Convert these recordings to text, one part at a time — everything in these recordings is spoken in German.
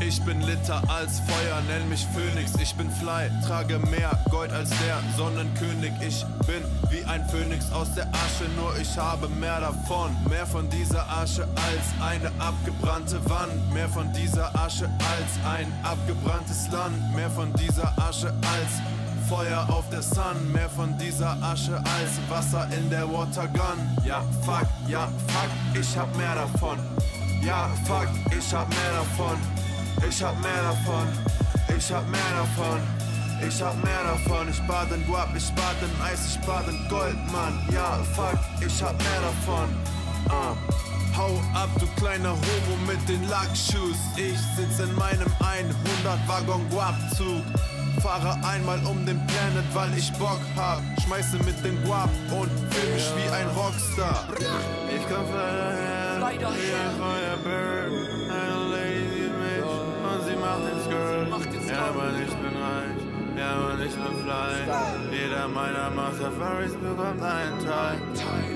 Ich bin litter als Feuer, nenn mich Phönix. Ich bin fly, trage mehr Gold als der Sonnenkönig. Ich bin wie ein Phönix aus der Asche, nur ich habe mehr davon. Mehr von dieser Asche als eine abgebrannte Wand. Mehr von dieser Asche als ein abgebranntes Land. Mehr von dieser Asche als Feuer auf der Sun, mehr von dieser Asche als Wasser in der Watergun. Ja, fuck, ja, fuck, ich hab mehr davon. Ja, fuck, ich hab mehr davon. Ich hab mehr davon. Ich hab mehr davon. Ich hab mehr davon. Ich bad in Guap, ich bad in Eis, ich bad in Gold, Mann. Ja, fuck, ich hab mehr davon. Uh. Hau ab, du kleiner Homo mit den Lackschuhs. Ich sitz in meinem 100 Waggon Guap-Zug. Fahre einmal um den Planet, weil ich Bock hab. Schmeiße mit den Guap und fühl mich wie ein Rockstar. Ich komm fly daher, wie Fly. Jeder meiner Masterfaris bekommt einen Teil.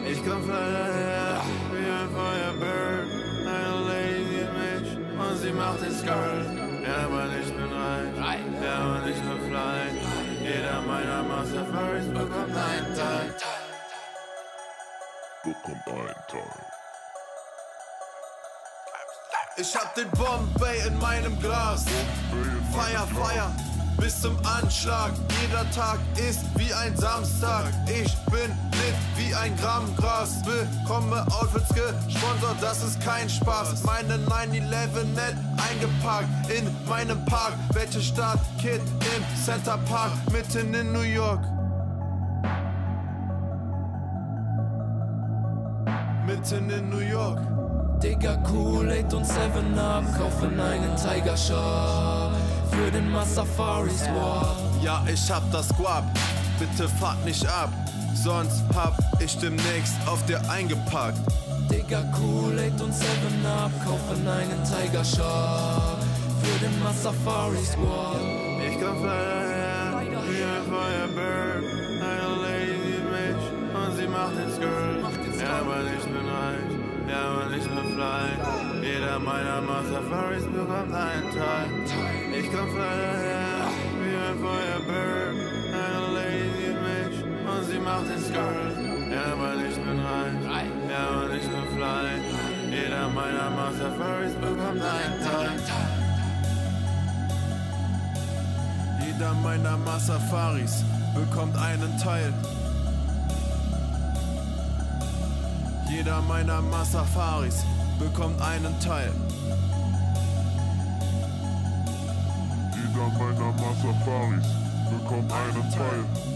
Ich komm fly daher, wie ein Feuerbird. Eine Lady Mensch und sie macht den Skirt. Ja, Mann, ich bin reich. Ja, Mann, ich bin fly. Jeder meiner Masterfaris bekommt einen Teil. bekommt einen Teil. Ich hab den Bombay in meinem Glas. Feier, feier, bis zum Anschlag. Jeder Tag ist wie ein Samstag. Ich bin lit wie ein Gramm Gras. Bekomme Outfits gesponsert, das ist kein Spaß. Meine 911 net eingepackt in meinem Park. Welche Stadt? Kid im Center Park, mitten in New York. Mitten in New York. Digga, Kool-Aid und 7-Up kaufen einen Tiger Shop für den Masafari Squad. Ja, ich hab das Guap, bitte fahrt nicht ab, sonst hab ich demnächst auf dir eingepackt. Digga, Kool-Aid und 7-Up kaufen einen Tiger Shop für den Masafari Squad. Ich komm fly daher, meiner Masterfaris bekommt einen Teil. Ich komm fly daher, wie ein Feuerbird, eine Lady Mensch und sie macht den Skirt. Ja, Mann, ich bin reich, ja, Mann, ich bin fly. Jeder meiner Masterfaris bekommt einen Teil. Jeder meiner Masafaris bekommt einen Teil. Jeder meiner Masafaris bekommt einen Teil. Jeder meiner Masafaris bekommt einen Teil.